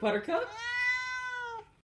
Buttercup?